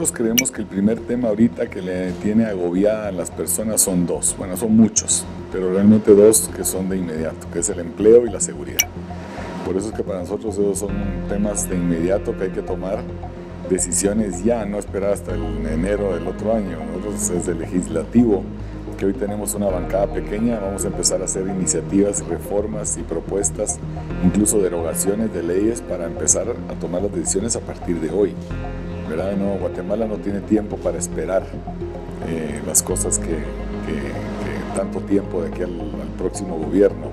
nosotros creemos que el primer tema ahorita que le tiene agobiada a las personas son dos. Bueno, son muchos, pero realmente dos que son de inmediato, que es el empleo y la seguridad. Por eso es que para nosotros esos son temas de inmediato que hay que tomar decisiones ya, no esperar hasta el enero del otro año. Nosotros desde el legislativo, que hoy tenemos una bancada pequeña, vamos a empezar a hacer iniciativas, reformas y propuestas, incluso derogaciones de leyes para empezar a tomar las decisiones a partir de hoy. ¿Verdad? Guatemala no tiene tiempo para esperar eh, las cosas que, tanto tiempo de aquí al, próximo gobierno,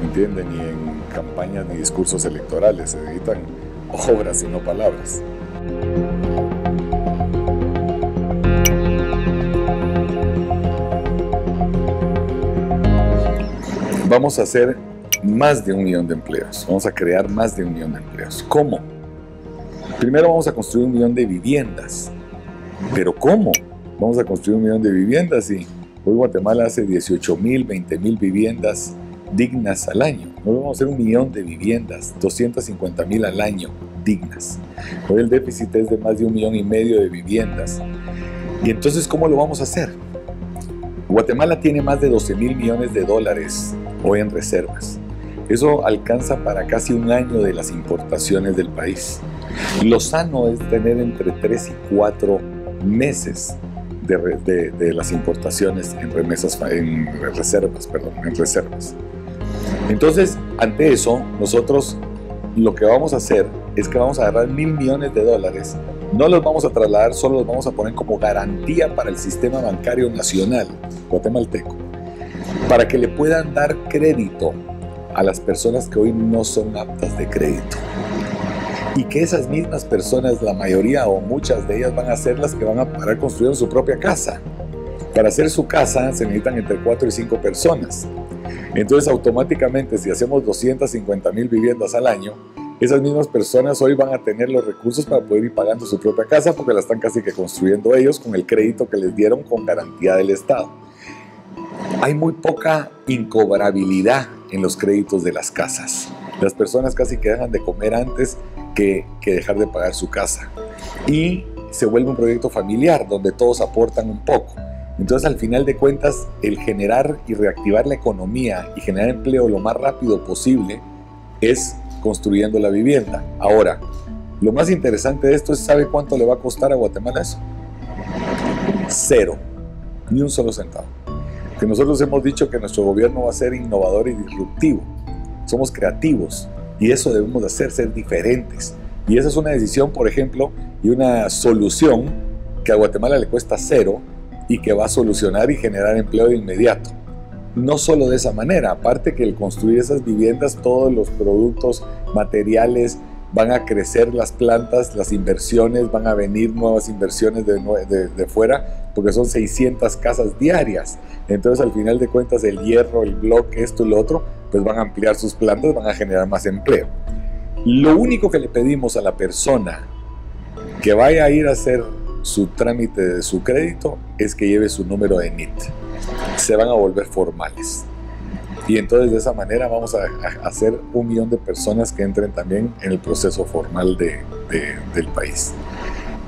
¿me entienden? Ni en campañas ni discursos electorales, se necesitan obras y no palabras. Vamos a hacer más de un millón de empleos, vamos a crear más de un millón de empleos. ¿Cómo? Primero vamos a construir un millón de viviendas. ¿Pero cómo? Vamos a construir un millón de viviendas y hoy Guatemala hace 18 mil, 20 mil viviendas dignas al año. Hoy vamos a hacer un millón de viviendas, 250 mil al año dignas. Hoy el déficit es de más de un millón y medio de viviendas. Y entonces, ¿cómo lo vamos a hacer? Guatemala tiene más de 12 mil millones de dólares hoy en reservas. Eso alcanza para casi un año de las importaciones del país. Lo sano es tener entre 3 y 4 meses de, de, las importaciones en remesas, en reservas, perdón, en reservas. Entonces, ante eso, nosotros lo que vamos a hacer es que vamos a agarrar mil millones de dólares, no los vamos a trasladar, solo los vamos a poner como garantía para el sistema bancario nacional guatemalteco, para que le puedan dar crédito a las personas que hoy no son aptas de crédito y que esas mismas personas, la mayoría o muchas de ellas van a ser las que van a parar construyendo su propia casa. Para hacer su casa se necesitan entre 4 y 5 personas. Entonces automáticamente si hacemos 250 mil viviendas al año, esas mismas personas hoy van a tener los recursos para poder ir pagando su propia casa porque la están casi que construyendo ellos con el crédito que les dieron con garantía del Estado. Hay muy poca incobrabilidad en los créditos de las casas. Las personas casi que dejan de comer antes que, dejar de pagar su casa. Y se vuelve un proyecto familiar donde todos aportan un poco. Entonces, al final de cuentas, el generar y reactivar la economía y generar empleo lo más rápido posible es construyendo la vivienda. Ahora, lo más interesante de esto es, ¿sabe cuánto le va a costar a Guatemala eso? Cero. Ni un solo centavo. Que nosotros hemos dicho que nuestro gobierno va a ser innovador y disruptivo. Somos creativos. Y eso debemos de hacer, ser diferentes. Y esa es una decisión, por ejemplo, y una solución que a Guatemala le cuesta cero y que va a solucionar y generar empleo de inmediato. No solo de esa manera, aparte que el construir esas viviendas, todos los productos, materiales, van a crecer las plantas, las inversiones, van a venir nuevas inversiones de, de, fuera, porque son 600 casas diarias. Entonces, al final de cuentas, el hierro, el bloque, esto y lo otro, pues van a ampliar sus plantas, van a generar más empleo. Lo único que le pedimos a la persona que vaya a ir a hacer su trámite de su crédito es que lleve su número de NIT. Se van a volver formales. Y entonces de esa manera vamos a, hacer un millón de personas que entren también en el proceso formal de, del país.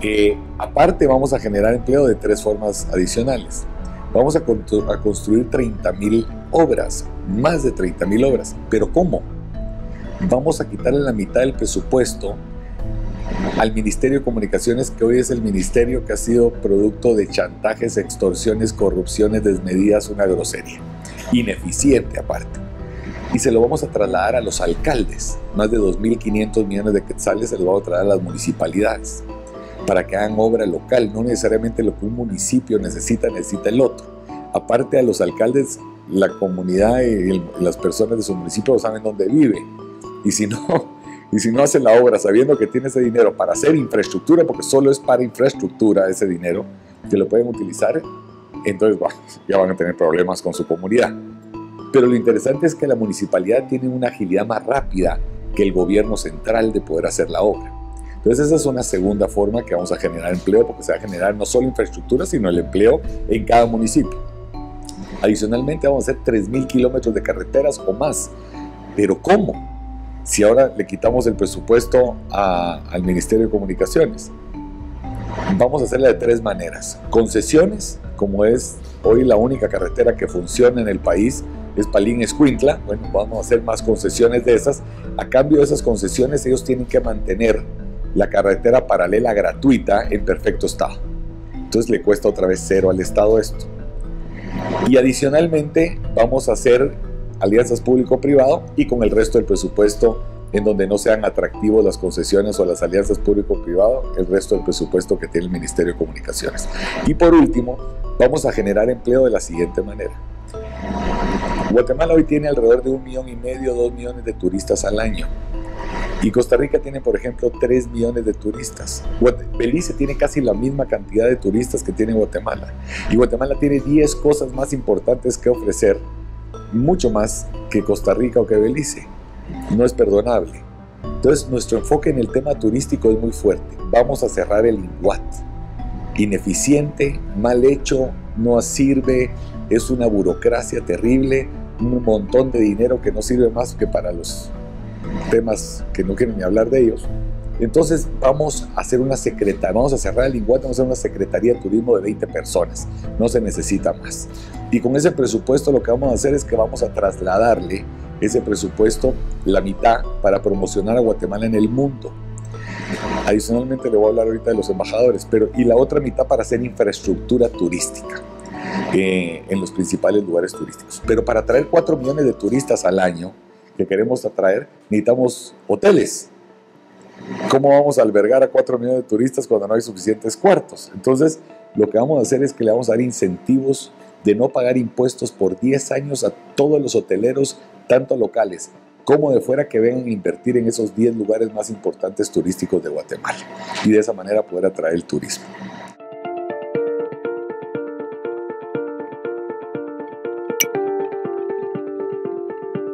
Eh, aparte vamos a generar empleo de tres formas adicionales. Vamos a, a construir 30 mil obras, más de 30 mil obras. ¿Pero cómo? Vamos a quitarle la mitad del presupuesto al Ministerio de Comunicaciones, que hoy es el ministerio que ha sido producto de chantajes, extorsiones, corrupciones desmedidas, una grosería, ineficiente aparte. Y se lo vamos a trasladar a los alcaldes, más de 2.500 millones de quetzales se los vamos a trasladar a las municipalidades para que hagan obra local, no necesariamente lo que un municipio necesita, necesita el otro. Aparte a los alcaldes, la comunidad y las personas de su municipio saben dónde vive. Y si no, y si no hacen la obra sabiendo que tiene ese dinero para hacer infraestructura, porque solo es para infraestructura ese dinero, que lo pueden utilizar, entonces ya van a tener problemas con su comunidad. Pero lo interesante es que la municipalidad tiene una agilidad más rápida que el gobierno central de poder hacer la obra. Entonces esa es una segunda forma que vamos a generar empleo, porque se va a generar no solo infraestructura, sino el empleo en cada municipio. Adicionalmente vamos a hacer 3.000 kilómetros de carreteras o más. Pero ¿cómo? Si ahora le quitamos el presupuesto al Ministerio de Comunicaciones. Vamos a hacerla de tres maneras. Concesiones, como es hoy la única carretera que funciona en el país, es Palín Escuintla. Bueno, vamos a hacer más concesiones de esas. A cambio de esas concesiones, ellos tienen que mantener la carretera paralela gratuita en perfecto estado. Entonces le cuesta otra vez cero al Estado esto. Y adicionalmente vamos a hacer alianzas público-privado y con el resto del presupuesto en donde no sean atractivos las concesiones o las alianzas público-privado, el resto del presupuesto que tiene el Ministerio de Comunicaciones. Y por último, vamos a generar empleo de la siguiente manera. Guatemala hoy tiene alrededor de un millón y medio, dos millones de turistas al año. Y Costa Rica tiene, por ejemplo, 3 millones de turistas. Belice tiene casi la misma cantidad de turistas que tiene Guatemala. Y Guatemala tiene 10 cosas más importantes que ofrecer, mucho más que Costa Rica o que Belice. No es perdonable. Entonces, nuestro enfoque en el tema turístico es muy fuerte. Vamos a cerrar el INGUAT. Ineficiente, mal hecho, no sirve, es una burocracia terrible, un montón de dinero que no sirve más que para los temas que no quieren ni hablar de ellos. Entonces vamos a hacer una secretaría, vamos a cerrar el INGUAT, vamos a hacer una secretaría de turismo de 20 personas, no se necesita más. Y con ese presupuesto lo que vamos a hacer es que vamos a trasladarle ese presupuesto, la mitad, para promocionar a Guatemala en el mundo. Adicionalmente le voy a hablar ahorita de los embajadores, pero y la otra mitad para hacer infraestructura turística eh, en los principales lugares turísticos. Pero para atraer 4 millones de turistas al año, que queremos atraer, necesitamos hoteles. ¿Cómo vamos a albergar a 4 millones de turistas cuando no hay suficientes cuartos? Entonces, lo que vamos a hacer es que le vamos a dar incentivos de no pagar impuestos por 10 años a todos los hoteleros, tanto locales como de fuera, que vengan a invertir en esos 10 lugares más importantes turísticos de Guatemala y de esa manera poder atraer el turismo.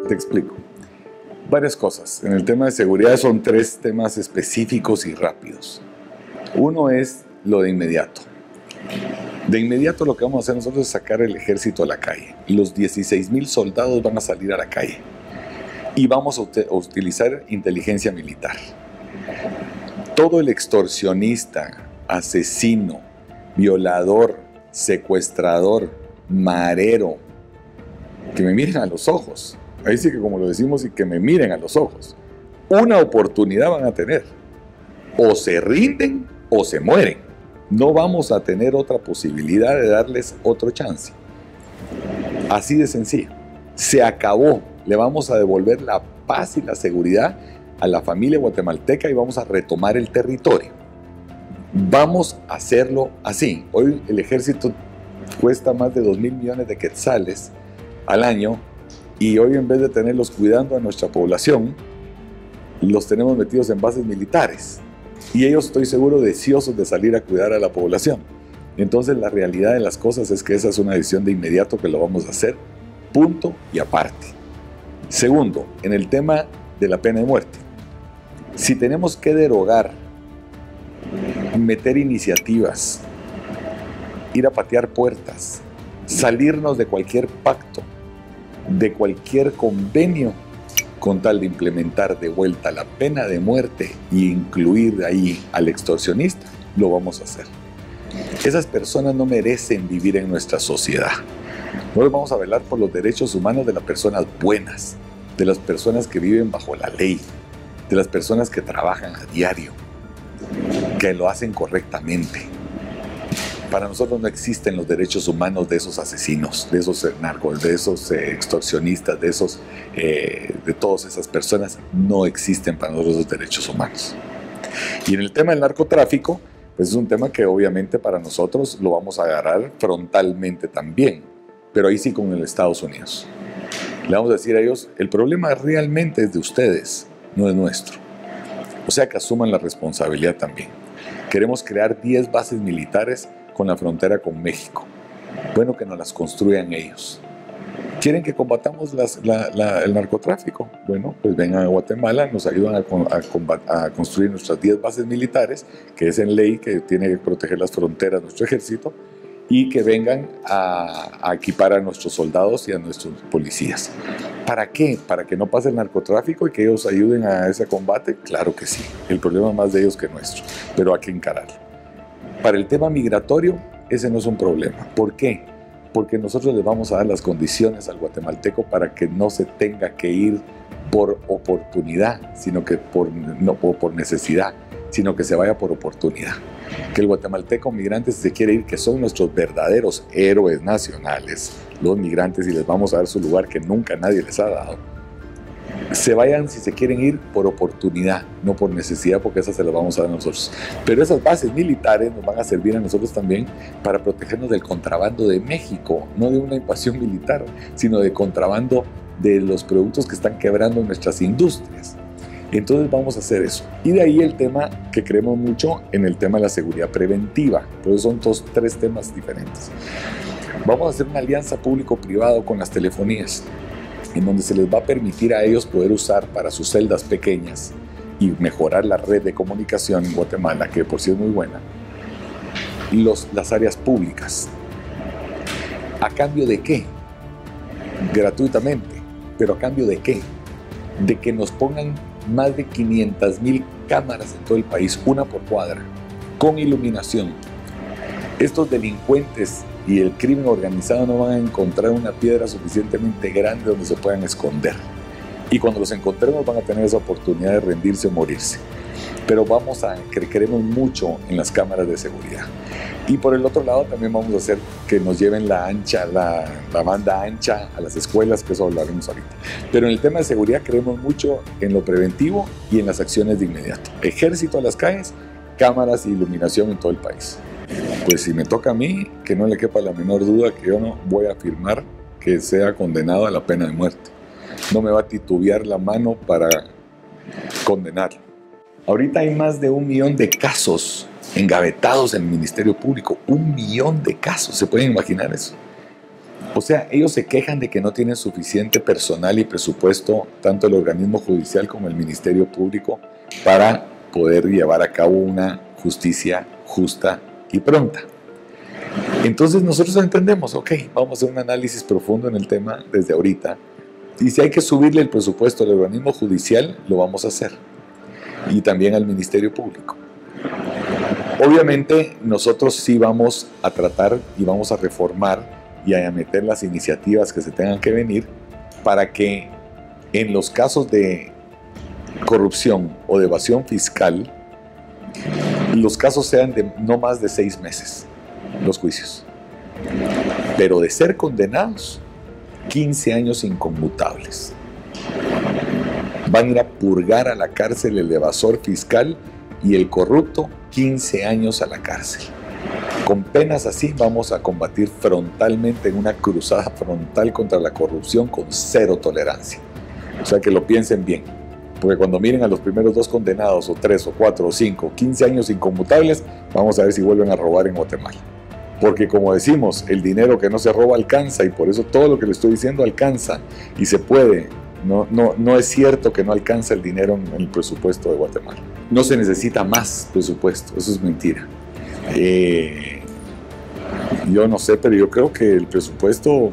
Te explico varias cosas. En el tema de seguridad son tres temas específicos y rápidos. Uno es lo de inmediato. De inmediato lo que vamos a hacer nosotros es sacar el ejército a la calle. Los 16 mil soldados van a salir a la calle. Y vamos a, utilizar inteligencia militar. Todo el extorsionista, asesino, violador, secuestrador, marero, que me miren a los ojos ahí sí que como lo decimos y que me miren a los ojos, una oportunidad van a tener. O se rinden o se mueren. No vamos a tener otra posibilidad de darles otro chance. Así de sencillo. Se acabó. Le vamos a devolver la paz y la seguridad a la familia guatemalteca y vamos a retomar el territorio. Vamos a hacerlo así. Hoy el ejército cuesta más de 2 mil millones de quetzales al año y hoy en vez de tenerlos cuidando a nuestra población, los tenemos metidos en bases militares. Y ellos estoy seguro deseosos de salir a cuidar a la población. Entonces la realidad de las cosas es que esa es una decisión de inmediato que lo vamos a hacer, punto y aparte. Segundo, en el tema de la pena de muerte. Si tenemos que derogar, meter iniciativas, ir a patear puertas, salirnos de cualquier pacto, de cualquier convenio con tal de implementar de vuelta la pena de muerte e incluir ahí al extorsionista, lo vamos a hacer. Esas personas no merecen vivir en nuestra sociedad. Nosotros vamos a velar por los derechos humanos de las personas buenas, de las personas que viven bajo la ley, de las personas que trabajan a diario, que lo hacen correctamente para nosotros no existen los derechos humanos de esos asesinos, de esos narcos, de esos eh, extorsionistas, de esos, eh, de todas esas personas. No existen para nosotros los derechos humanos. Y en el tema del narcotráfico, pues es un tema que obviamente para nosotros lo vamos a agarrar frontalmente también, pero ahí sí con el Estados Unidos. Le vamos a decir a ellos, el problema realmente es de ustedes, no es nuestro. O sea que asuman la responsabilidad también. Queremos crear 10 bases militares con la frontera con México. Bueno, que nos las construyan ellos. ¿Quieren que combatamos el narcotráfico? Bueno, pues vengan a Guatemala, nos ayudan a, construir nuestras 10 bases militares, que es en ley que tiene que proteger las fronteras nuestro ejército, y que vengan a, equipar a nuestros soldados y a nuestros policías. ¿Para qué? ¿Para que no pase el narcotráfico y que ellos ayuden a ese combate? Claro que sí. El problema más de ellos que nuestro, pero hay que encararlo. Para el tema migratorio, ese no es un problema. ¿Por qué? Porque nosotros le vamos a dar las condiciones al guatemalteco para que no se tenga que ir por oportunidad, sino que por, no por necesidad, sino que se vaya por oportunidad. Que el guatemalteco migrante se quiere ir, que son nuestros verdaderos héroes nacionales, los migrantes, y les vamos a dar su lugar que nunca nadie les ha dado. Se vayan si se quieren ir por oportunidad, no por necesidad, porque esas se las vamos a dar nosotros. Pero esas bases militares nos van a servir a nosotros también para protegernos del contrabando de México, no de una invasión militar, sino de contrabando de los productos que están quebrando nuestras industrias. Entonces vamos a hacer eso. Y de ahí el tema que creemos mucho en el tema de la seguridad preventiva. Por eso son dos, tres temas diferentes. Vamos a hacer una alianza público-privado con las telefonías, en donde se les va a permitir a ellos poder usar para sus celdas pequeñas y mejorar la red de comunicación en Guatemala, que por sí es muy buena, las áreas públicas. ¿A cambio de qué? Gratuitamente. ¿Pero a cambio de qué? De que nos pongan más de 500 mil cámaras en todo el país, una por cuadra, con iluminación. Estos delincuentes y el crimen organizado no van a encontrar una piedra suficientemente grande donde se puedan esconder. Y cuando los encontremos van a tener esa oportunidad de rendirse o morirse. Pero vamos a, creemos mucho en las cámaras de seguridad. Y por el otro lado también vamos a hacer que nos lleven la ancha, la, banda ancha a las escuelas, que eso hablaremos ahorita. Pero en el tema de seguridad creemos mucho en lo preventivo y en las acciones de inmediato. Ejército a las calles, cámaras e iluminación en todo el país. Pues si me toca a mí, que no le quepa la menor duda que yo no voy a afirmar que sea condenado a la pena de muerte. No me va a titubear la mano para condenarlo. Ahorita hay más de un millón de casos engavetados en el Ministerio Público. Un millón de casos, ¿se pueden imaginar eso? O sea, ellos se quejan de que no tienen suficiente personal y presupuesto, tanto el organismo judicial como el Ministerio Público, para poder llevar a cabo una justicia justa y pronta. Entonces nosotros entendemos, ok, vamos a hacer un análisis profundo en el tema desde ahorita. Y si hay que subirle el presupuesto al organismo judicial, lo vamos a hacer. Y también al Ministerio Público. Obviamente nosotros sí vamos a tratar y vamos a reformar y a meter las iniciativas que se tengan que venir para que en los casos de corrupción o de evasión fiscal, los casos sean de no más de seis meses, los juicios. Pero de ser condenados, 15 años inconmutables. Van a ir a purgar a la cárcel el evasor fiscal y el corrupto 15 años a la cárcel. Con penas así vamos a combatir frontalmente en una cruzada frontal contra la corrupción con cero tolerancia. O sea que lo piensen bien, porque cuando miren a los primeros dos condenados, o tres, o cuatro, o cinco, 15 años inconmutables, vamos a ver si vuelven a robar en Guatemala. Porque como decimos, el dinero que no se roba alcanza y por eso todo lo que le estoy diciendo alcanza y se puede. No, no, no es cierto que no alcanza el dinero en el presupuesto de Guatemala no se necesita más presupuesto, eso es mentira. Eh, yo no sé, pero yo creo que el presupuesto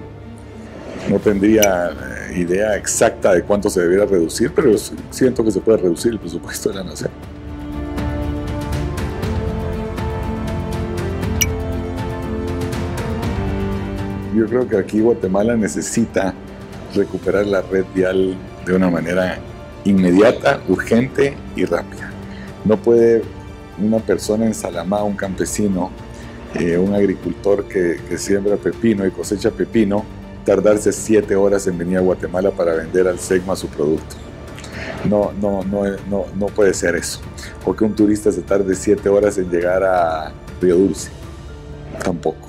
no tendría idea exacta de cuánto se debería reducir, pero siento que se puede reducir el presupuesto de la nación. Yo creo que aquí Guatemala necesita recuperar la red vial de una manera inmediata, urgente y rápida. No puede una persona en Salamá, un campesino, eh, un agricultor que, siembra pepino y cosecha pepino, tardarse siete horas en venir a Guatemala para vender al SEGMA su producto. No, no, no, no, no puede ser eso. O que un turista se tarde siete horas en llegar a Río Dulce. Tampoco.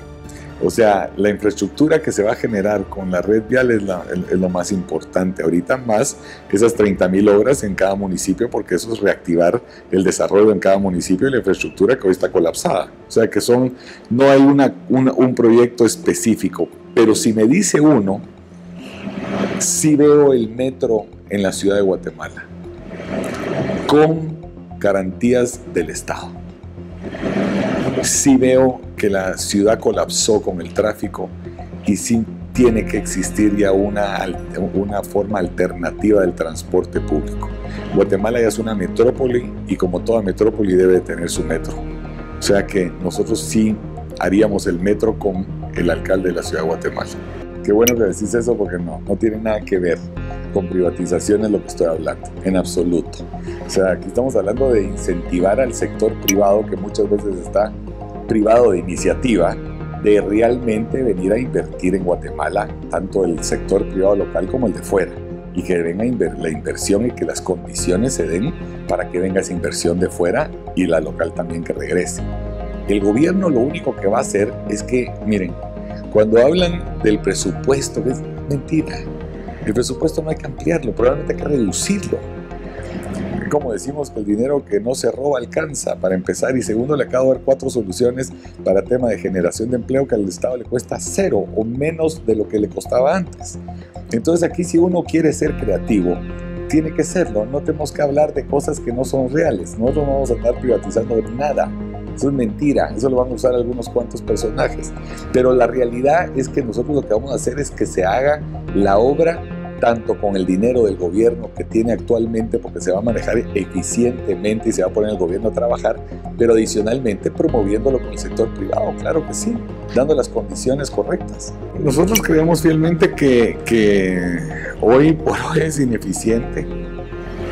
O sea, la infraestructura que se va a generar con la red vial es, lo más importante. Ahorita más esas 30 mil obras en cada municipio, porque eso es reactivar el desarrollo en cada municipio y la infraestructura que hoy está colapsada. O sea, que son, no hay una, un proyecto específico. Pero si me dice uno, sí veo el metro en la ciudad de Guatemala, con garantías del Estado. Sí veo que la ciudad colapsó con el tráfico y sí tiene que existir ya una, una forma alternativa del transporte público. Guatemala ya es una metrópoli y como toda metrópoli debe tener su metro. O sea que nosotros sí haríamos el metro con el alcalde de la ciudad de Guatemala. Qué bueno que decís eso porque no, no tiene nada que ver con privatizaciones lo que estoy hablando, en absoluto. O sea, aquí estamos hablando de incentivar al sector privado que muchas veces está privado de iniciativa de realmente venir a invertir en Guatemala, tanto el sector privado local como el de fuera, y que venga la inversión y que las condiciones se den para que venga esa inversión de fuera y la local también que regrese. El gobierno lo único que va a hacer es que, miren, cuando hablan del presupuesto, es mentira. El presupuesto no hay que ampliarlo, probablemente hay que reducirlo como decimos que el dinero que no se roba alcanza para empezar y segundo le acabo de dar cuatro soluciones para tema de generación de empleo que al Estado le cuesta cero o menos de lo que le costaba antes. Entonces aquí si uno quiere ser creativo, tiene que serlo, no tenemos que hablar de cosas que no son reales, nosotros no vamos a estar privatizando nada. Eso es mentira, eso lo van a usar algunos cuantos personajes. Pero la realidad es que nosotros lo que vamos a hacer es que se haga la obra tanto con el dinero del gobierno que tiene actualmente, porque se va a manejar eficientemente y se va a poner el gobierno a trabajar, pero adicionalmente promoviéndolo con el sector privado, claro que sí, dando las condiciones correctas. Nosotros creemos fielmente que, que hoy por hoy es ineficiente.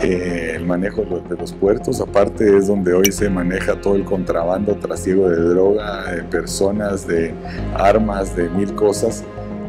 Eh, el manejo de los, puertos, aparte es donde hoy se maneja todo el contrabando, trasiego de droga, de personas, de armas, de mil cosas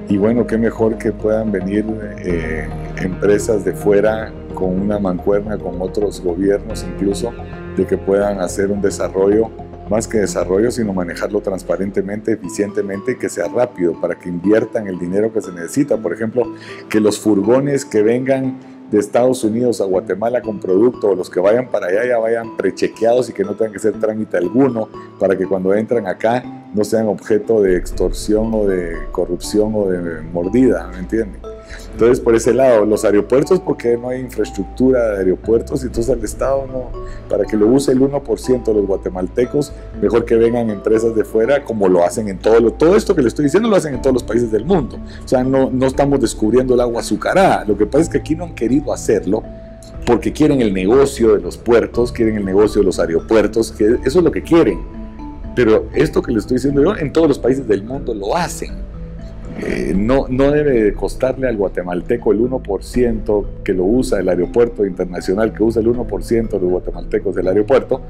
y bueno, qué mejor que puedan venir eh, empresas de fuera con una mancuerna con otros gobiernos incluso, de que puedan hacer un desarrollo, más que desarrollo, sino manejarlo transparentemente, eficientemente y que sea rápido para que inviertan el dinero que se necesita. Por ejemplo, que los furgones que vengan de Estados Unidos a Guatemala con producto, o los que vayan para allá ya vayan prechequeados y que no tengan que hacer trámite alguno, para que cuando entran acá no sean objeto de extorsión o de corrupción o de mordida, ¿me entienden? Entonces, por ese lado, los aeropuertos, porque no hay infraestructura de aeropuertos, entonces al Estado no, para que lo use el 1% de los guatemaltecos, mejor que vengan empresas de fuera, como lo hacen en todo lo, todo esto que le estoy diciendo lo hacen en todos los países del mundo. O sea, no, no estamos descubriendo el agua azucarada. Lo que pasa es que aquí no han querido hacerlo porque quieren el negocio de los puertos, quieren el negocio de los aeropuertos, que eso es lo que quieren. Pero esto que le estoy diciendo yo, en todos los países del mundo lo hacen. Eh, no, no debe costarle al guatemalteco el 1% que lo usa el aeropuerto internacional, que usa el 1% de los guatemaltecos del aeropuerto,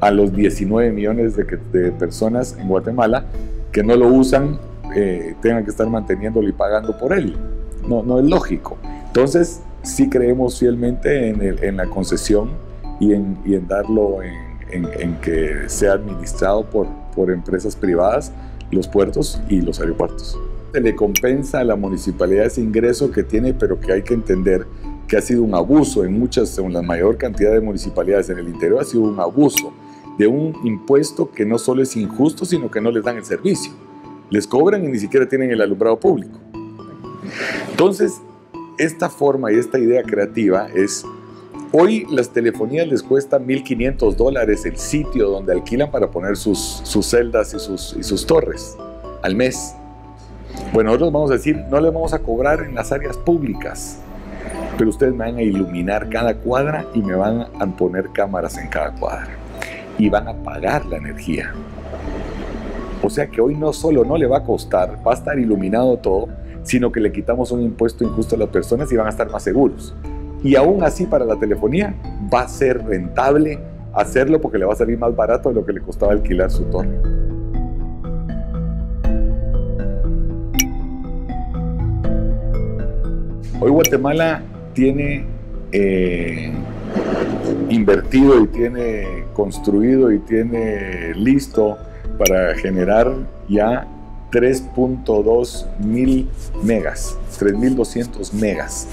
a los 19 millones de, personas en Guatemala que no lo usan, eh, tengan que estar manteniéndolo y pagando por él. No, no es lógico. Entonces, sí creemos fielmente en, la concesión y en, darlo en, que sea administrado por, por empresas privadas los puertos y los aeropuertos se le compensa a la municipalidad ese ingreso que tiene, pero que hay que entender que ha sido un abuso en muchas, en la mayor cantidad de municipalidades en el interior, ha sido un abuso de un impuesto que no solo es injusto, sino que no les dan el servicio. Les cobran y ni siquiera tienen el alumbrado público. Entonces, esta forma y esta idea creativa es, hoy las telefonías les cuesta 1.500 dólares el sitio donde alquilan para poner sus, sus celdas y sus, y sus torres al mes. Bueno, nosotros vamos a decir, no le vamos a cobrar en las áreas públicas, pero ustedes me van a iluminar cada cuadra y me van a poner cámaras en cada cuadra. Y van a pagar la energía. O sea que hoy no solo no le va a costar, va a estar iluminado todo, sino que le quitamos un impuesto injusto a las personas y van a estar más seguros. Y aún así para la telefonía va a ser rentable hacerlo porque le va a salir más barato de lo que le costaba alquilar su torre. Hoy Guatemala tiene eh, invertido y tiene construido y tiene listo para generar ya 3.2 mil megas, 3.200 megas,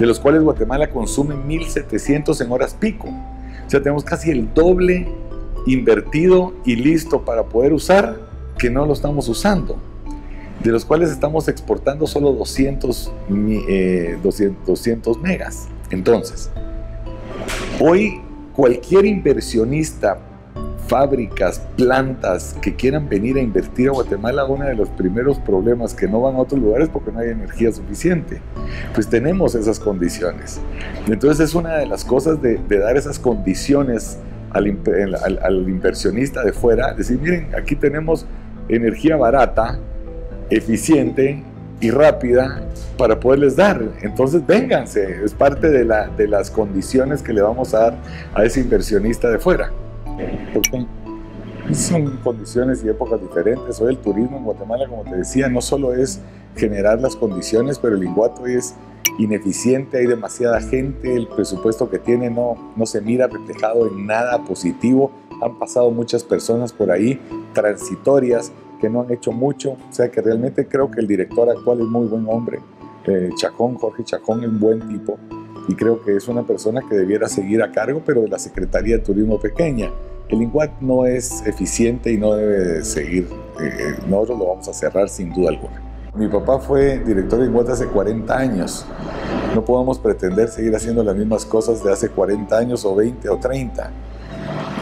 de los cuales Guatemala consume 1.700 en horas pico. O sea, tenemos casi el doble invertido y listo para poder usar que no lo estamos usando de los cuales estamos exportando solo 200, 200, eh, megas. Entonces, hoy cualquier inversionista, fábricas, plantas que quieran venir a invertir a Guatemala, uno de los primeros problemas que no van a otros lugares porque no hay energía suficiente. Pues tenemos esas condiciones. Entonces es una de las cosas de, de dar esas condiciones al, inversionista de fuera, decir, miren, aquí tenemos energía barata, eficiente y rápida para poderles dar. Entonces, vénganse, es parte de, la, de las condiciones que le vamos a dar a ese inversionista de fuera. Son condiciones y épocas diferentes. Hoy el turismo en Guatemala, como te decía, no solo es generar las condiciones, pero el Inguato es ineficiente, hay demasiada gente, el presupuesto que tiene no, no se mira reflejado en nada positivo. Han pasado muchas personas por ahí, transitorias, que no han hecho mucho. O sea que realmente creo que el director actual es muy buen hombre. Eh, Chacón, Jorge Chacón, es un buen tipo. Y creo que es una persona que debiera seguir a cargo, pero de la Secretaría de Turismo pequeña. El INGUAT no es eficiente y no debe seguir. Eh, nosotros lo vamos a cerrar sin duda alguna. Mi papá fue director de INGUAT hace 40 años. No podemos pretender seguir haciendo las mismas cosas de hace 40 años o 20 o 30.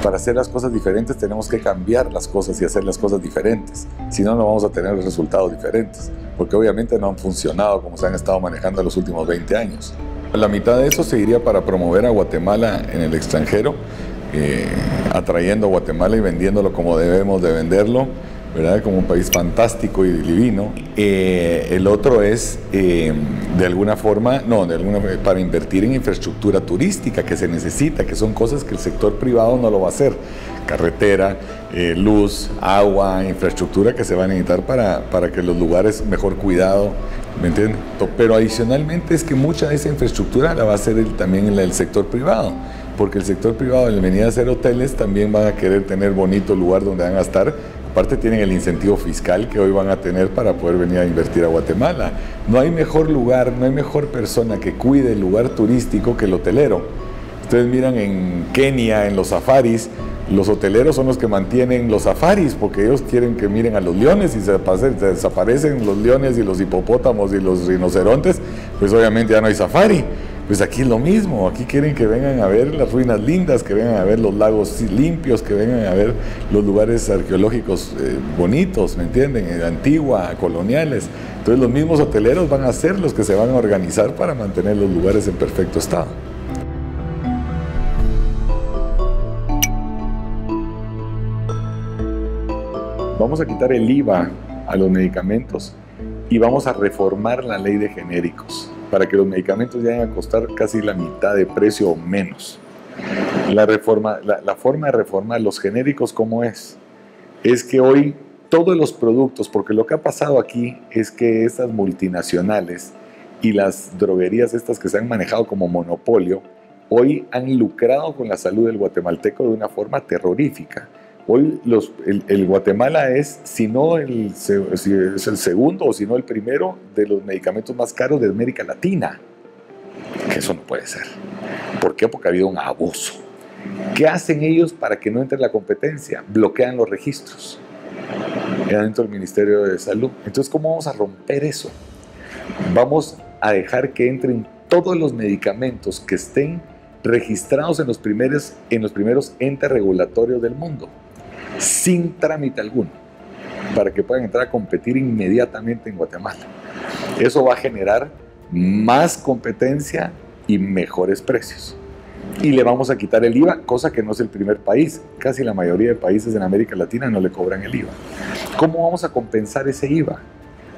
Para hacer las cosas diferentes tenemos que cambiar las cosas y hacer las cosas diferentes. Si no, no vamos a tener resultados diferentes, porque obviamente no han funcionado como se han estado manejando en los últimos 20 años. La mitad de eso seguiría para promover a Guatemala en el extranjero eh, atrayendo a Guatemala y vendiéndolo como debemos de venderlo, ¿verdad? Como un país fantástico y divino. Eh, el otro es, eh, de alguna forma, no, de alguna para invertir en infraestructura turística que se necesita, que son cosas que el sector privado no lo va a hacer. Carretera, luz, agua, infraestructura que se va a necesitar para, para que los lugares mejor cuidado, ¿me entiendes? Pero adicionalmente es que mucha de esa infraestructura la va a hacer también el, el sector privado porque el sector privado, al venir a hacer hoteles, también van a querer tener bonito lugar donde van a estar. Aparte tienen el incentivo fiscal que hoy van a tener para poder venir a invertir a Guatemala. No hay mejor lugar, no hay mejor persona que cuide el lugar turístico que el hotelero. Ustedes miran en Kenia, en los safaris, los hoteleros son los que mantienen los safaris porque ellos quieren que miren a los leones y se desaparecen los leones y los hipopótamos y los rinocerontes, pues obviamente ya no hay safari. Pues aquí es lo mismo, aquí quieren que vengan a ver las ruinas lindas, que vengan a ver los lagos limpios, que vengan a ver los lugares arqueológicos eh, bonitos, ¿me entienden? Eh, antigua, coloniales. Entonces los mismos hoteleros van a ser los que se van a organizar para mantener los lugares en perfecto estado. Vamos a quitar el IVA a los medicamentos y vamos a reformar la ley de genéricos para que los medicamentos lleguen a costar casi la mitad de precio o menos. La, reforma, la, forma de reformar los genéricos, ¿cómo es? Es que hoy todos los productos, porque lo que ha pasado aquí es que estas multinacionales y las droguerías estas que se han manejado como monopolio, hoy han lucrado con la salud del guatemalteco de una forma terrorífica. Hoy los, el, Guatemala es, si no el, es el segundo o si no el primero de los medicamentos más caros de América Latina. Que eso no puede ser. ¿Por qué? Porque ha habido un abuso. ¿Qué hacen ellos para que no entre la competencia? Bloquean los registros dentro del Ministerio de Salud. Entonces, ¿cómo vamos a romper eso? Vamos a dejar que entren todos los medicamentos que estén registrados en los primeros, en los primeros entes regulatorios del mundo sin trámite alguno para que puedan entrar a competir inmediatamente en Guatemala. Eso va a generar más competencia y mejores precios. Y le vamos a quitar el IVA, cosa que no es el primer país. Casi la mayoría de países en América Latina no le cobran el IVA. ¿Cómo vamos a compensar ese IVA?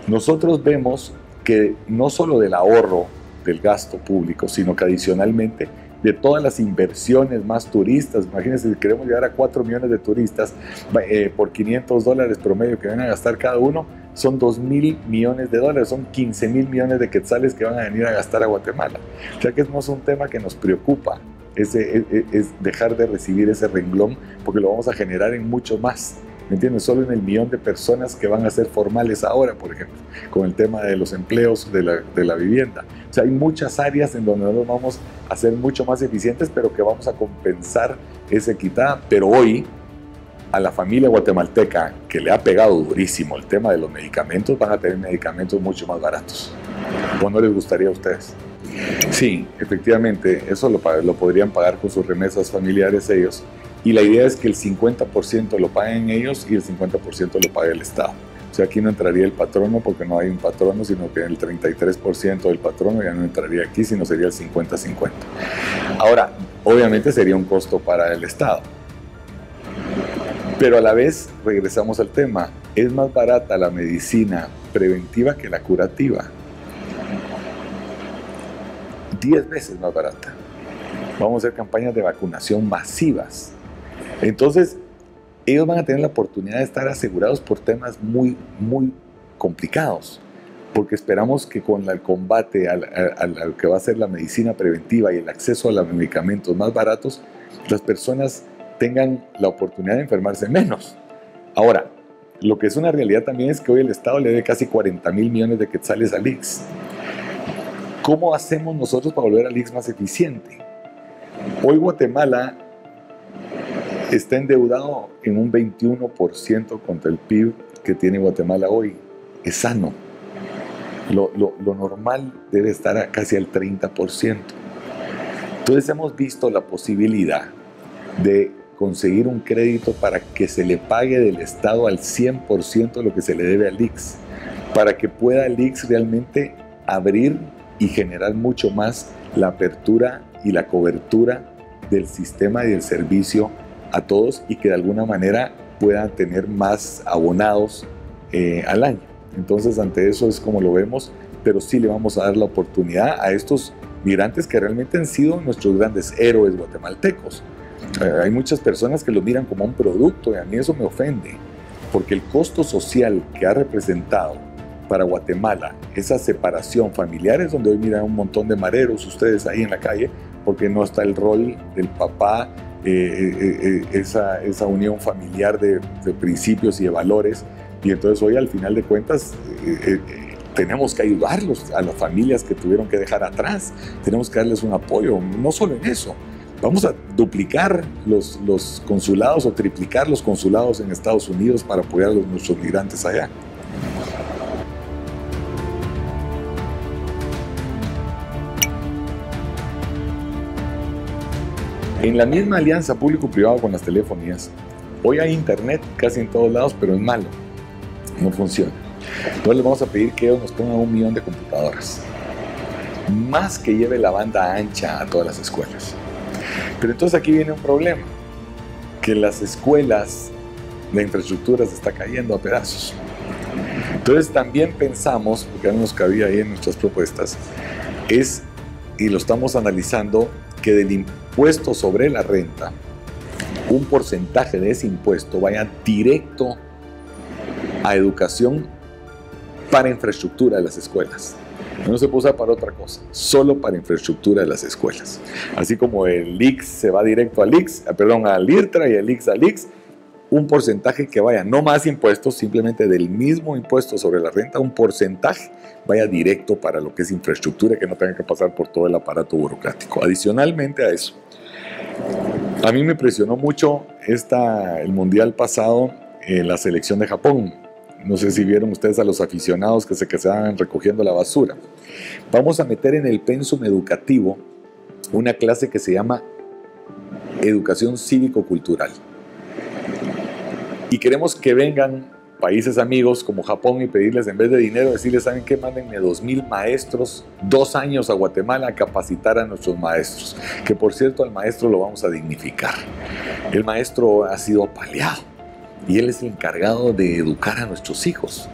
Nosotros vemos que no solo del ahorro del gasto público, sino que adicionalmente de todas las inversiones más turistas. Imagínense, si queremos llegar a 4 millones de turistas eh, por 500 dólares promedio que van a gastar cada uno, son 2 mil millones de dólares, son 15 mil millones de quetzales que van a venir a gastar a Guatemala. O sea que no es un tema que nos preocupa, es, es dejar de recibir ese renglón porque lo vamos a generar en mucho más. ¿Me entiendes? Solo en el millón de personas que van a ser formales ahora, por ejemplo, con el tema de los empleos de la, de la vivienda. O sea, hay muchas áreas en donde nosotros vamos a ser mucho más eficientes, pero que vamos a compensar esa equidad. Pero hoy, a la familia guatemalteca que le ha pegado durísimo el tema de los medicamentos, van a tener medicamentos mucho más baratos. ¿O no les gustaría a ustedes? Sí, efectivamente, eso lo, lo podrían pagar con sus remesas familiares ellos y la idea es que el 50% lo paguen ellos y el 50% lo pague el Estado. O sea, aquí no entraría el patrono porque no hay un patrono, sino que el 33% del patrono ya no entraría aquí, sino sería el 50-50. Ahora, obviamente sería un costo para el Estado. Pero a la vez, regresamos al tema, es más barata la medicina preventiva que la curativa. Diez veces más barata. Vamos a hacer campañas de vacunación masivas. Entonces, ellos van a tener la oportunidad de estar asegurados por temas muy, muy complicados, porque esperamos que con el combate a, lo que va a ser la medicina preventiva y el acceso a los medicamentos más baratos, las personas tengan la oportunidad de enfermarse menos. Ahora, lo que es una realidad también es que hoy el Estado le debe casi 40 mil millones de quetzales al IX. ¿Cómo hacemos nosotros para volver al IX más eficiente? Hoy Guatemala está endeudado en un 21% contra el PIB que tiene Guatemala hoy. Es sano. Lo, normal debe estar a casi al 30%. Entonces hemos visto la posibilidad de conseguir un crédito para que se le pague del Estado al 100% lo que se le debe al IX, para que pueda el IX realmente abrir y generar mucho más la apertura y la cobertura del sistema y del servicio a todos y que de alguna manera puedan tener más abonados eh, al año. Entonces ante eso es como lo vemos, pero sí le vamos a dar la oportunidad a estos migrantes que realmente han sido nuestros grandes héroes guatemaltecos. Eh, hay muchas personas que lo miran como un producto y a mí eso me ofende, porque el costo social que ha representado para Guatemala esa separación familiar es donde hoy miran un montón de mareros ustedes ahí en la calle, porque no está el rol del papá, eh, eh, esa, esa, unión familiar de, de, principios y de valores. Y entonces hoy al final de cuentas tenemos que ayudarlos a las familias que tuvieron que dejar atrás, tenemos que darles un apoyo, no solo en eso, vamos a duplicar los, los consulados o triplicar los consulados en Estados Unidos para apoyar a los, nuestros migrantes allá. En la misma alianza público-privado con las telefonías, hoy hay internet casi en todos lados, pero es malo, no funciona. Entonces les vamos a pedir que ellos nos pongan un millón de computadoras, más que lleve la banda ancha a todas las escuelas. Pero entonces aquí viene un problema, que las escuelas, la infraestructura se está cayendo a pedazos. Entonces también pensamos, porque no nos cabía ahí en nuestras propuestas, es, y lo estamos analizando, que del impuesto sobre la renta, un porcentaje de ese impuesto vaya directo a educación para infraestructura de las escuelas. No se puede usar para otra cosa, solo para infraestructura de las escuelas. Así como el IX se va directo al IX, eh, perdón, al IRTRA y el IX al IX, un porcentaje que vaya, no más impuestos, simplemente del mismo impuesto sobre la renta, un porcentaje vaya directo para lo que es infraestructura, que no tenga que pasar por todo el aparato burocrático. Adicionalmente a eso, a mí me impresionó mucho esta, el mundial pasado, en la selección de Japón no sé si vieron ustedes a los aficionados que se quedaban recogiendo la basura. Vamos a meter en el pensum educativo una clase que se llama Educación Cívico-Cultural. Y queremos que vengan países amigos como Japón y pedirles en vez de dinero, decirles, ¿saben qué? Mándenme dos mil maestros, dos años a Guatemala a capacitar a nuestros maestros. Que por cierto al maestro lo vamos a dignificar. El maestro ha sido apaleado y Él es el encargado de educar a nuestros hijos.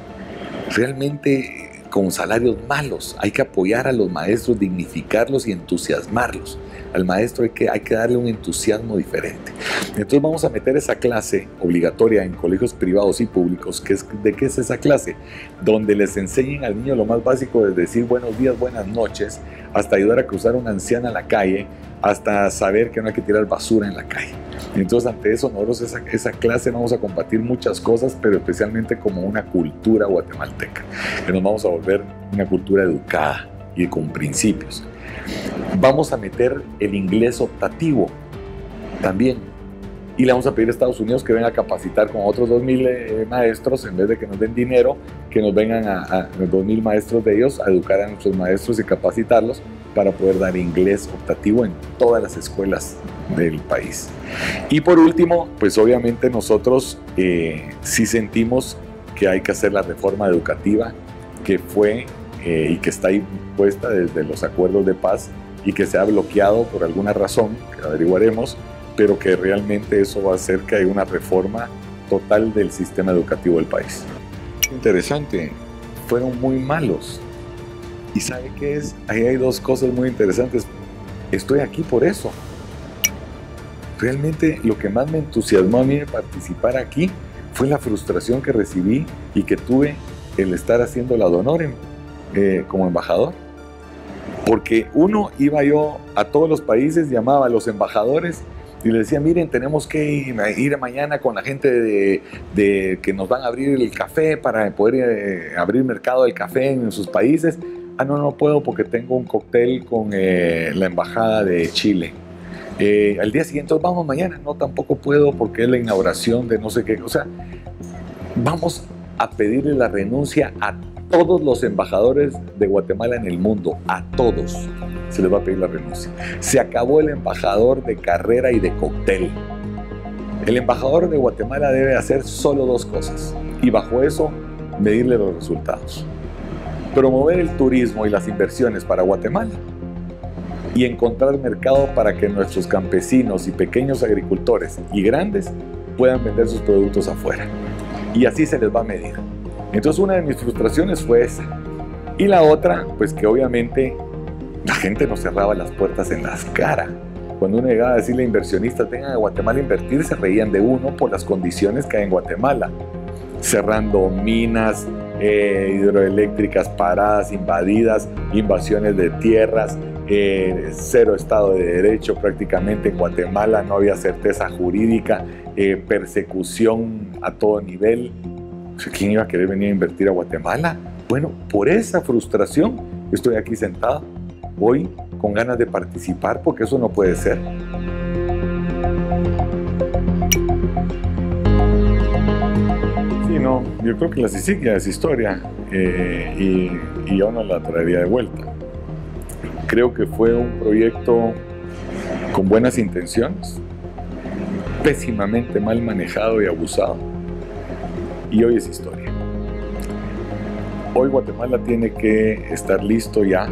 Realmente con salarios malos, hay que apoyar a los maestros, dignificarlos y entusiasmarlos. Al maestro hay que, hay que darle un entusiasmo diferente. Entonces vamos a meter esa clase obligatoria en colegios privados y públicos. ¿Qué es, ¿De qué es esa clase? Donde les enseñen al niño lo más básico de decir buenos días, buenas noches, hasta ayudar a cruzar una anciana a la calle, hasta saber que no hay que tirar basura en la calle. Entonces, ante eso, nosotros esa, esa clase vamos a compartir muchas cosas, pero especialmente como una cultura guatemalteca, que nos vamos a volver una cultura educada y con principios. Vamos a meter el inglés optativo también. Y le vamos a pedir a Estados Unidos que venga a capacitar con otros 2.000 eh, maestros, en vez de que nos den dinero, que nos vengan a, a 2.000 maestros de ellos a educar a nuestros maestros y capacitarlos para poder dar inglés optativo en todas las escuelas del país. Y por último, pues obviamente nosotros eh, sí sentimos que hay que hacer la reforma educativa que fue eh, y que está impuesta desde los acuerdos de paz y que se ha bloqueado por alguna razón, que averiguaremos, pero que realmente eso va a hacer que haya una reforma total del sistema educativo del país. Interesante, fueron muy malos. ¿Y sabe qué es? Ahí hay dos cosas muy interesantes. Estoy aquí por eso. Realmente lo que más me entusiasmó a mí de participar aquí fue la frustración que recibí y que tuve el estar haciendo la donor eh, como embajador. Porque uno iba yo a todos los países, llamaba a los embajadores y le decía, miren, tenemos que ir, mañana con la gente de, que nos van a abrir el café para poder eh, abrir mercado del café en sus países. Ah, no, no puedo porque tengo un cóctel con eh, la embajada de Chile. Eh, al día siguiente, vamos mañana. No, tampoco puedo porque es la inauguración de no sé qué. O sea, vamos a pedirle la renuncia a todos los embajadores de Guatemala en el mundo, a todos se les va a pedir la renuncia. Se acabó el embajador de carrera y de cóctel. El embajador de Guatemala debe hacer solo dos cosas y bajo eso medirle los resultados. Promover el turismo y las inversiones para Guatemala y encontrar mercado para que nuestros campesinos y pequeños agricultores y grandes puedan vender sus productos afuera. Y así se les va a medir. Entonces una de mis frustraciones fue esa. Y la otra, pues que obviamente la gente nos cerraba las puertas en las caras. Cuando uno llegaba a decirle a inversionistas, vengan a Guatemala a invertir, se reían de uno por las condiciones que hay en Guatemala. Cerrando minas, eh, hidroeléctricas paradas, invadidas, invasiones de tierras, eh, cero Estado de Derecho prácticamente en Guatemala, no había certeza jurídica, eh, persecución a todo nivel. ¿Quién iba a querer venir a invertir a Guatemala? Bueno, por esa frustración estoy aquí sentado. Voy con ganas de participar porque eso no puede ser. Sí, no, yo creo que la Sicilia es historia eh, y, y yo no la traería de vuelta. Creo que fue un proyecto con buenas intenciones, pésimamente mal manejado y abusado y hoy es historia. Hoy Guatemala tiene que estar listo ya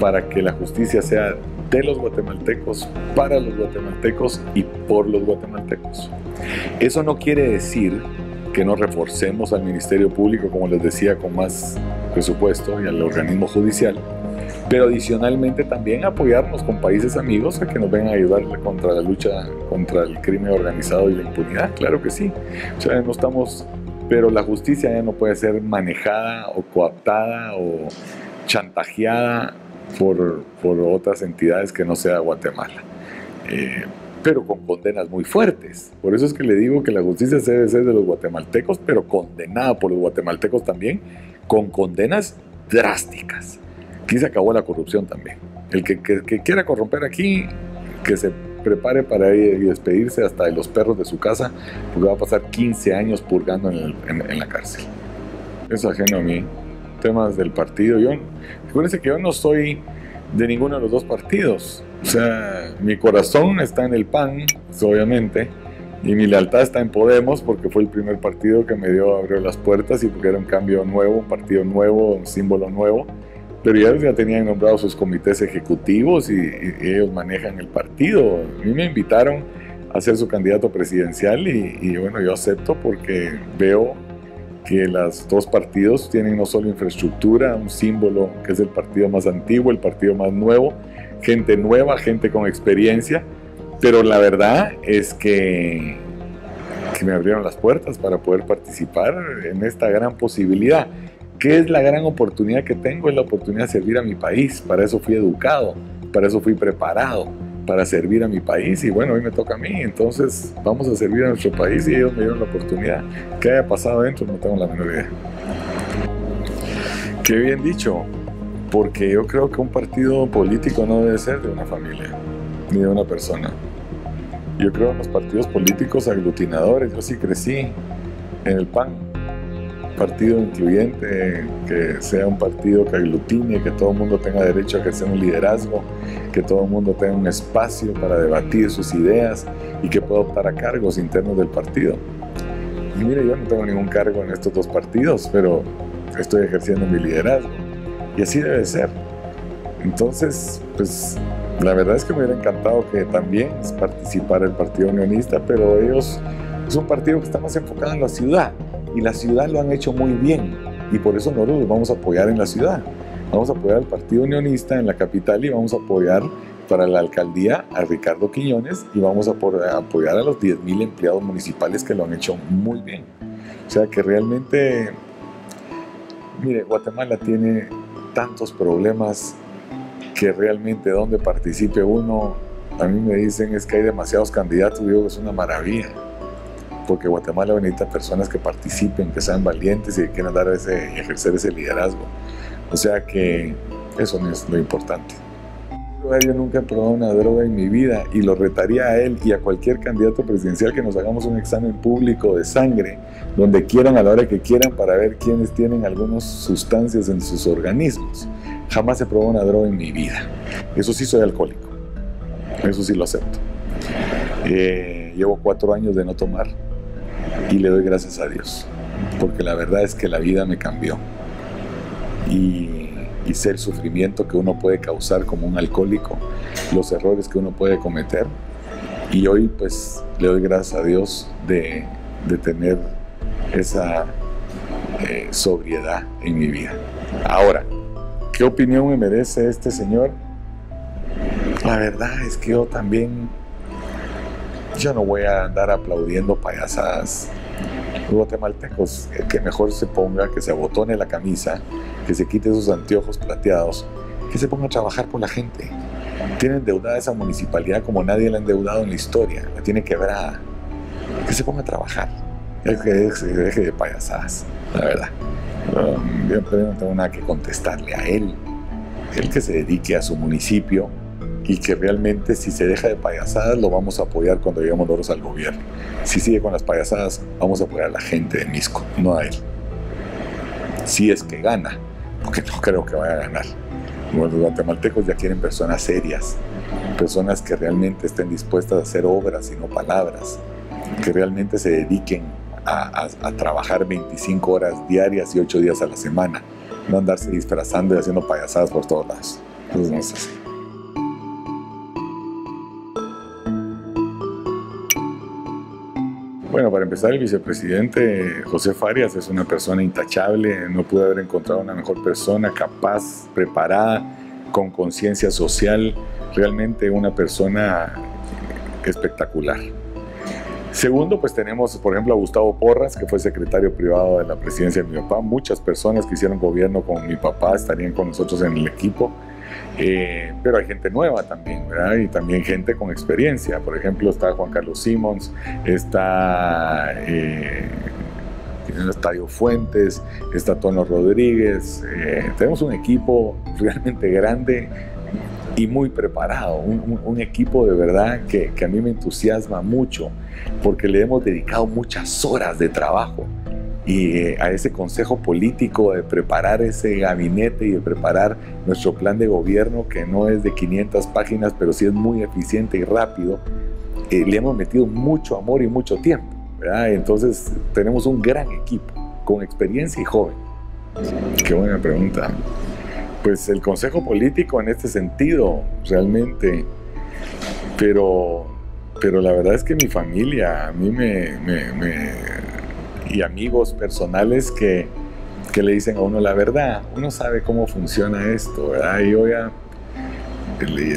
para que la justicia sea de los guatemaltecos, para los guatemaltecos y por los guatemaltecos. Eso no quiere decir que no reforcemos al Ministerio Público, como les decía, con más presupuesto y al organismo judicial, pero adicionalmente también apoyarnos con países amigos a que nos vengan a ayudar contra la lucha contra el crimen organizado y la impunidad, claro que sí. No estamos, pero la justicia ya no puede ser manejada o coaptada o chantajeada por, por otras entidades que no sea Guatemala. Eh, pero con condenas muy fuertes. Por eso es que le digo que la justicia debe ser de los guatemaltecos, pero condenada por los guatemaltecos también, con condenas drásticas. Aquí se acabó la corrupción también. El que, quiera corromper aquí, que se prepare para ir y despedirse hasta de los perros de su casa, porque va a pasar 15 años purgando en, la cárcel. Es ajeno a mí. Temas del partido. Yo, fíjense que yo no soy de ninguno de los dos partidos. O sea, mi corazón está en el PAN, obviamente, y mi lealtad está en Podemos porque fue el primer partido que me dio abrió las puertas y porque era un cambio nuevo, un partido nuevo, un símbolo nuevo pero ya, tenían nombrados sus comités ejecutivos y, ellos manejan el partido. A mí me invitaron a ser su candidato presidencial y, bueno, yo acepto porque veo que los dos partidos tienen no solo infraestructura, un símbolo que es el partido más antiguo, el partido más nuevo, gente nueva, gente con experiencia, pero la verdad es que, que me abrieron las puertas para poder participar en esta gran posibilidad. ¿Qué es la gran oportunidad que tengo? Es la oportunidad de servir a mi país. Para eso fui educado, para eso fui preparado, para servir a mi país. Y bueno, hoy me toca a mí. Entonces vamos a servir a nuestro país y ellos me dieron la oportunidad. ¿Qué haya pasado dentro? No tengo la menor idea. Qué bien dicho, porque yo creo que un partido político no debe ser de una familia, ni de una persona. Yo creo en los partidos políticos aglutinadores. Yo sí crecí en el PAN, partido incluyente, que sea un partido que aglutine, que todo el mundo tenga derecho a ejercer un liderazgo, que todo el mundo tenga un espacio para debatir sus ideas y que pueda optar a cargos internos del partido. Y mire, yo no tengo ningún cargo en estos dos partidos, pero estoy ejerciendo mi liderazgo. Y así debe ser. Entonces, pues la verdad es que me hubiera encantado que también participara el Partido Unionista, pero ellos Es un partido que está más enfocado en la ciudad y la ciudad lo han hecho muy bien y por eso nosotros los vamos a apoyar en la ciudad. Vamos a apoyar al Partido Unionista en la capital y vamos a apoyar para la alcaldía a Ricardo Quiñones y vamos a apoyar a los 10.000 empleados municipales que lo han hecho muy bien. O sea que realmente, mire, Guatemala tiene tantos problemas que realmente donde participe uno, a mí me dicen es que hay demasiados candidatos, digo que es una maravilla, porque Guatemala necesita personas que participen, que sean valientes y que quieran dar ese, ejercer ese liderazgo. O sea que eso es lo importante. Yo nunca he probado una droga en mi vida y lo retaría a él y a cualquier candidato presidencial que nos hagamos un examen público de sangre, donde quieran, a la hora que quieran, para ver quiénes tienen algunas sustancias en sus organismos. Jamás he probado una droga en mi vida. Eso sí soy alcohólico. Eso sí lo acepto. Eh, llevo cuatro años de no tomar y le doy gracias a Dios. Porque la verdad es que la vida me cambió. Y y sé el sufrimiento que uno puede causar como un alcohólico, los errores que uno puede cometer. Y hoy pues le doy gracias a Dios de, tener esa eh, sobriedad en mi vida. Ahora, ¿qué opinión me merece este señor? La verdad es que yo también, yo no voy a andar aplaudiendo payasadas guatemaltecos, que mejor se ponga, que se abotone la camisa, que se quite esos anteojos plateados, que se ponga a trabajar por la gente. Tiene endeudada esa municipalidad como nadie la ha endeudado en la historia, la tiene quebrada. Que se ponga a trabajar, que se deje de payasadas, la verdad. Um, yo no tengo nada que contestarle a él. Él que se dedique a su municipio, y que realmente si se deja de payasadas lo vamos a apoyar cuando lleguemos nosotros al gobierno. Si sigue con las payasadas, vamos a apoyar a la gente de Misco, no a él. Si es que gana, porque no creo que vaya a ganar. los guatemaltecos ya quieren personas serias, personas que realmente estén dispuestas a hacer obras y no palabras, que realmente se dediquen a, trabajar 25 horas diarias y 8 días a la semana, no andarse disfrazando y haciendo payasadas por todos lados. Entonces, no sé. Bueno, para empezar, el vicepresidente José Farias es una persona intachable. No pude haber encontrado una mejor persona, capaz, preparada, con conciencia social. Realmente una persona espectacular. Segundo, pues tenemos, por ejemplo, a Gustavo Porras, que fue secretario privado de la presidencia de mi papá. Muchas personas que hicieron gobierno con mi papá estarían con nosotros en el equipo. Eh, pero hay gente nueva también. Y también gente con experiencia. Por ejemplo, está Juan Carlos Simons, está eh, Estadio Fuentes, está Tono Rodríguez. Eh, tenemos un equipo realmente grande y muy preparado, un, equipo de verdad que a mí me entusiasma mucho porque le hemos dedicado muchas horas de trabajo y eh, a ese consejo político de preparar ese gabinete y de preparar nuestro plan de gobierno que no es de 500 páginas, pero sí es muy eficiente y rápido, eh, le hemos metido mucho amor y mucho tiempo. Entonces tenemos un gran equipo con experiencia y joven. Qué buena pregunta. Pues el consejo político en este sentido, realmente, pero, pero la verdad es que mi familia a mí me y amigos personales que, que, le dicen a uno la verdad. Uno sabe cómo funciona esto, ¿verdad? Y yo ya,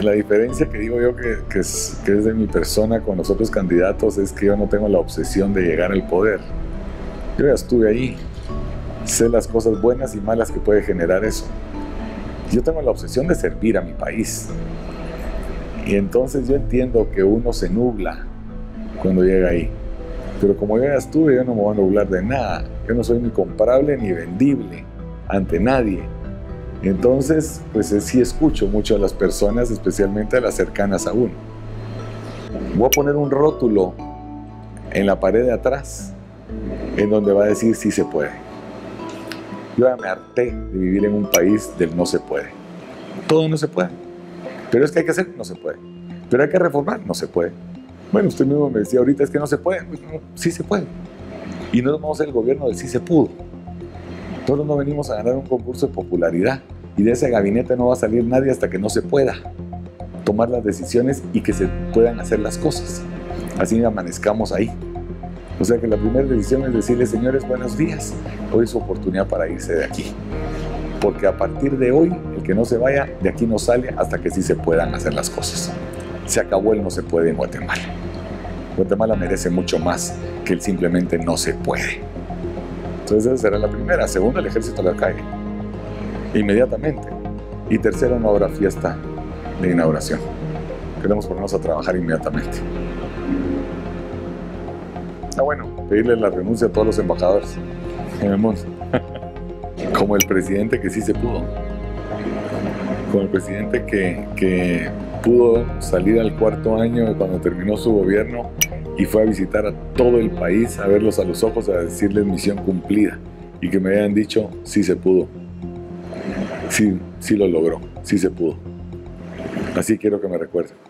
la diferencia que digo yo que, que, es, que es de mi persona con los otros candidatos es que yo no tengo la obsesión de llegar al poder. Yo ya estuve ahí, sé las cosas buenas y malas que puede generar eso. Yo tengo la obsesión de servir a mi país. Y entonces yo entiendo que uno se nubla cuando llega ahí. Pero como ya estuve, yo no me voy a nublar de nada. Yo no soy ni comprable ni vendible ante nadie. Entonces, pues sí escucho mucho a las personas, especialmente a las cercanas a uno. Voy a poner un rótulo en la pared de atrás, en donde va a decir sí se puede. Yo ya me harté de vivir en un país del no se puede. Todo no se puede. Pero es que hay que hacer, no se puede. Pero hay que reformar, no se puede. Bueno, usted mismo me decía ahorita, es que no se puede. Pues, sí se puede. Y no ser el gobierno del sí se pudo. Todos no venimos a ganar un concurso de popularidad. Y de ese gabinete no va a salir nadie hasta que no se pueda tomar las decisiones y que se puedan hacer las cosas. Así amanezcamos ahí. O sea que la primera decisión es decirle, señores, buenos días. Hoy es su oportunidad para irse de aquí. Porque a partir de hoy, el que no se vaya, de aquí no sale hasta que sí se puedan hacer las cosas. Se acabó el no se puede en Guatemala. Guatemala merece mucho más que el simplemente no se puede. Entonces esa será la primera. Segunda, el ejército la calle. Inmediatamente. Y tercero, no habrá fiesta de inauguración. Queremos ponernos a trabajar inmediatamente. Ah, bueno, pedirle la renuncia a todos los embajadores. Como el presidente que sí se pudo. Como el presidente que, que pudo salir al cuarto año cuando terminó su gobierno y fue a visitar a todo el país, a verlos a los ojos, a decirles misión cumplida. Y que me hayan dicho, sí se pudo. Sí, sí lo logró, sí se pudo. Así quiero que me recuerden.